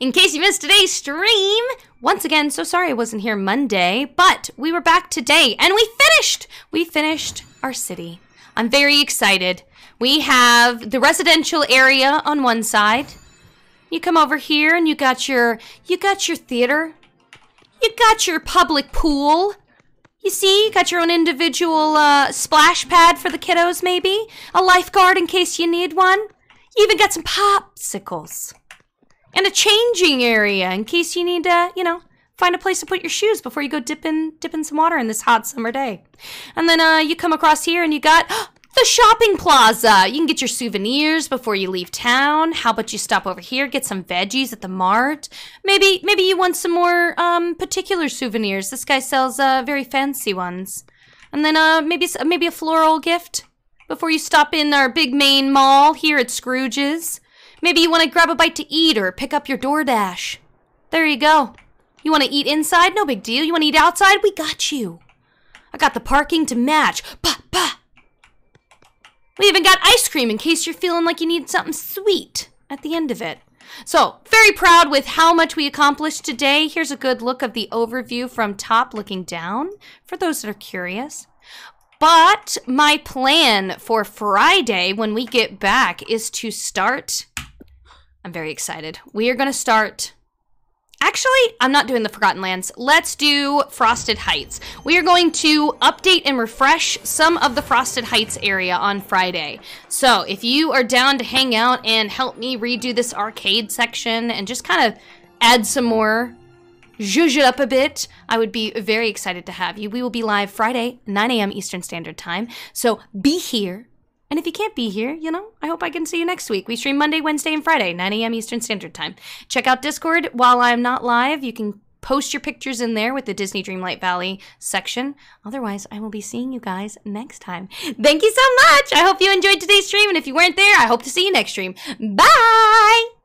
In case you missed today's stream, once again, so sorry I wasn't here Monday, but we were back today and we finished! We finished our city. I'm very excited. We have the residential area on one side. You come over here and you got your you got your theater. You got your public pool. You see, you got your own individual uh, splash pad for the kiddos, maybe. A lifeguard in case you need one. You even got some popsicles and a changing area in case you need to, you know, find a place to put your shoes before you go dip in, dip in some water in this hot summer day. And then uh, you come across here and you got the shopping plaza. You can get your souvenirs before you leave town. How about you stop over here, get some veggies at the mart? Maybe maybe you want some more um, particular souvenirs. This guy sells uh, very fancy ones. And then uh, maybe maybe a floral gift before you stop in our big main mall here at Scrooge's. Maybe you want to grab a bite to eat or pick up your DoorDash. There you go. You want to eat inside? No big deal. You want to eat outside? We got you. I got the parking to match. Pa, pa. We even got ice cream in case you're feeling like you need something sweet at the end of it. So, very proud with how much we accomplished today. Here's a good look of the overview from top looking down for those that are curious. But my plan for Friday when we get back is to start I'm very excited. We are going to start. Actually, I'm not doing the Forgotten Lands. Let's do Frosted Heights. We are going to update and refresh some of the Frosted Heights area on Friday. So if you are down to hang out and help me redo this arcade section and just kind of add some more, zhuzh it up a bit, I would be very excited to have you. We will be live Friday, 9 a.m. Eastern Standard Time. So be here and if you can't be here, you know, I hope I can see you next week. We stream Monday, Wednesday, and Friday, 9 a.m. Eastern Standard Time. Check out Discord while I'm not live. You can post your pictures in there with the Disney Dreamlight Valley section. Otherwise, I will be seeing you guys next time. Thank you so much. I hope you enjoyed today's stream. And if you weren't there, I hope to see you next stream. Bye.